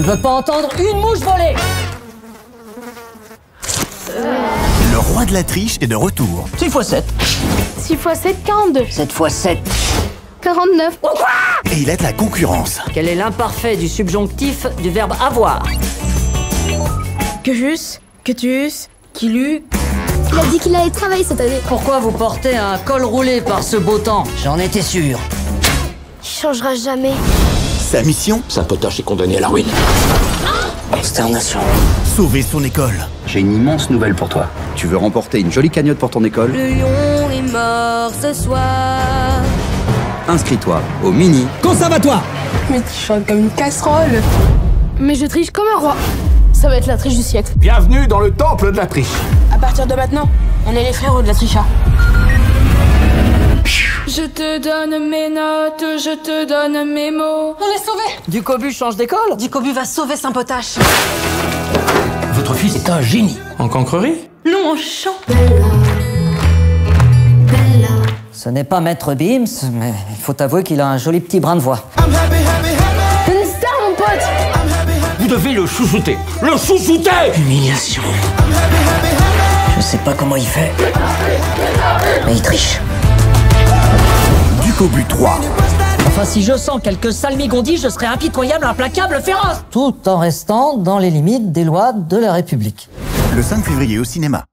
veux pas entendre une mouche voler Le roi de la triche est de retour. 6 x 7. 6 x 7, 42. 7 x 7. 49. Et il aide la concurrence. Quel est l'imparfait du subjonctif du verbe avoir? Que jus, que tuus, qu'il eut. Il a dit qu'il allait travailler cette année. Pourquoi vous portez un col roulé par ce beau temps? J'en étais sûr. Il changera jamais. Sa mission Saint-Potoche est condamné à la ruine. Consternation. Sauver son école. J'ai une immense nouvelle pour toi. Tu veux remporter une jolie cagnotte pour ton école? Le lion est mort ce soir. Inscris-toi au Mini Conservatoire Mais tu chantes comme une casserole. Mais je triche comme un roi. Ça va être la triche du siècle. Bienvenue dans le temple de la triche. À partir de maintenant, on est les frérots de la tricha. Je te donne mes notes, je te donne mes mots. On est sauvés Du cobu change d'école Ducobu va sauver Saint-Potache. Votre fils est un génie. En cancrerie? Non, en chant. Ce n'est pas Maître Beams, mais il faut avouer qu'il a un joli petit brin de voix. Une star, mon pote Vous devez le chouchouter. Le chouchouter Humiliation. Je sais pas comment il fait, mais il triche. Du Cobu 3. Enfin, si je sens quelques salmigondis, je serai impitoyable, implacable, féroce Tout en restant dans les limites des lois de la République. Le 5 février au cinéma.